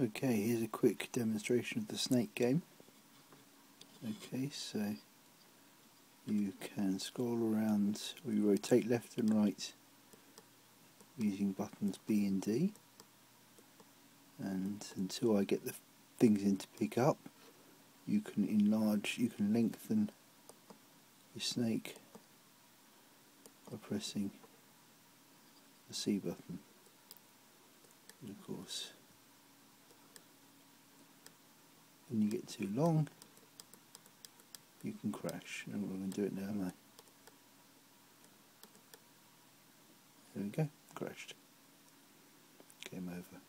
Okay, here's a quick demonstration of the snake game. Okay, so you can scroll around or you rotate left and right using buttons B and D and until I get the things in to pick up you can enlarge, you can lengthen your snake by pressing the C button and of course when you get too long you can crash. And we're going to do it now mate. there we go. Crashed. Game over